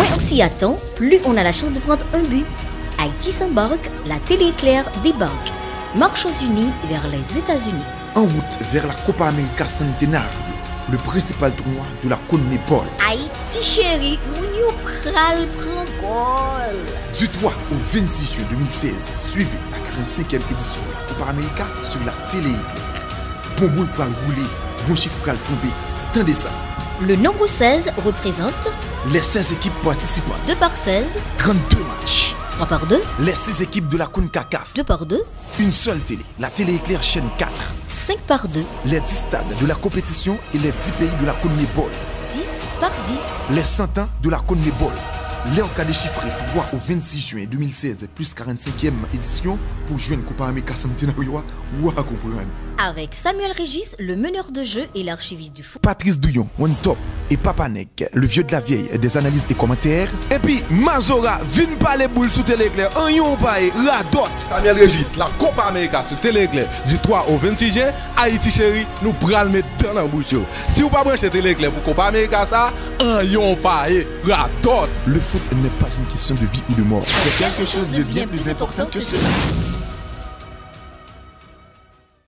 Moins on s'y attend, plus on a la chance de prendre un but. Haïti s'embarque, la télé éclair débarque. Marche aux unis vers les États-Unis. En route vers la Copa América Centenario, le principal tournoi de la CONMEBOL. Haïti chéri, moun yo pral gol. Du 3 au 26 juin 2016, suivez la 45e édition de la Copa América sur la télé éclair. Bon boule pral rouler, bon chiffre pral tomber. Tendez ça. Le nombre 16 représente Les 16 équipes participantes, 2 par 16, 32 matchs. 3 par 2, Les 6 équipes de la CONCACAF, 2 par 2, une seule télé, la télé éclair chaîne 4. 5 par 2, Les 10 stades de la compétition et les 10 pays de la CONMEBOL. 10 par 10. Les 100 ans de la CONMEBOL. Léo a déchiffré 3 au 26 juin 2016 plus 45e édition pour jouer une Coupe América Centenario. Ou à comprendre. Avec Samuel Régis, le meneur de jeu et l'archiviste du foot. Patrice Douillon, One Top et Papanek, le vieux de la vieille des analyses et commentaires. Et puis Mazora, vine pas les boules sous téléclair, un yon paye, la dot. Samuel Régis, la Copa América sur Télé Éclair du 3 au 26 juin, Haïti chéri, nous pral mettre dans la bouche. Si vous pas branché Télé Éclair pour Copa América ça, un yon pas et la dot. Le foot n'est pas une question de vie ou de mort. C'est quelque chose de bien plus important que cela.